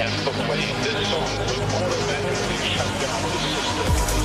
and the way this song was automatically shut down the system.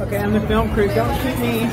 Okay, I'm the film crew. Don't shoot me.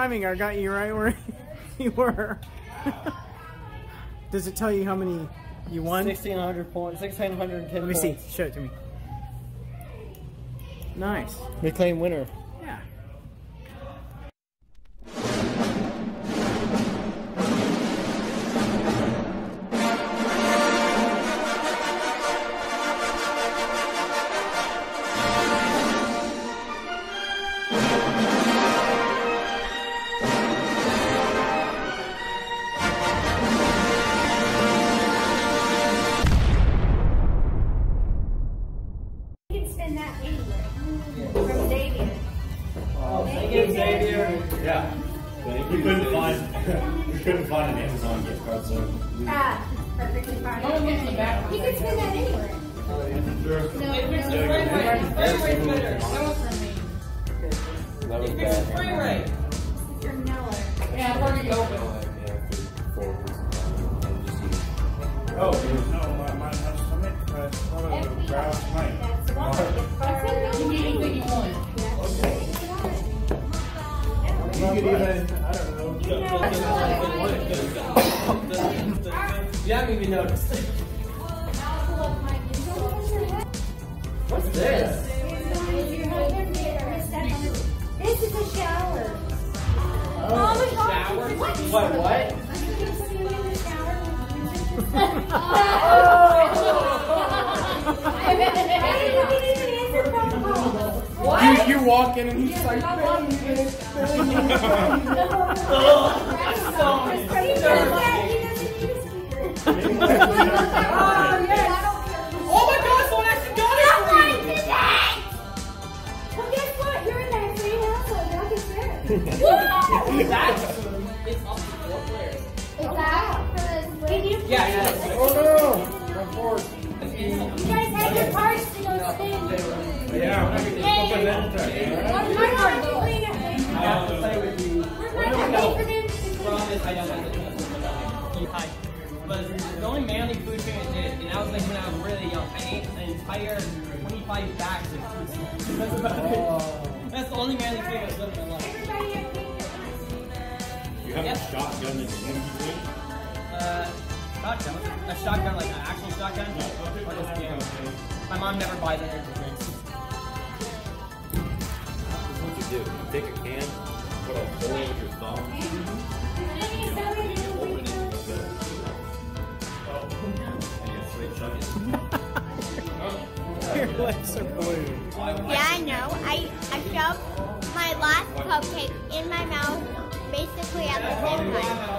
timing, I got you right where you were. Does it tell you how many you won? 1,600 points, 1,610 Let me points. see, show it to me. Nice. Reclaim winner. That anywhere. From Xavier. Thank you, Xavier. Yeah. We couldn't find we couldn't find an Amazon gift card, so we Ah, perfectly fine. You can spend that anywhere. sure. That was bad. From Miller. Oh, no, my could even I don't know. You haven't even noticed. What's this? This is a shower. Oh, my God. shower? What? What, what? You can swim in the shower. You, you walk in and he's like, Oh my god, someone actually got it for you! Well, guess what? You're in that free household. Y'all can share. That's it's up to four players. Is that? Can you Yeah, yeah. oh no, of course. You guys have your cards to go spin. Yeah, We're not going to clean it. I have to play with you. We're not going for them to clean Promise I don't have to Hi. But the only manly food chain I did, and that was like when I was really young. I ate an entire 25 bags of food. That's about it. That's the only manly food I've done in my life. Everybody have clean You have a shotgun in the game. Uh, shotgun? A shotgun, like an actual shotgun? Or just, yeah. My mom never buys energy do. You take a can, put a hole with your thumb, open it, and you go. And you straight chug it. Your lips are blue. Yeah, I know. I, I shoved my last cupcake in my mouth basically at the same time.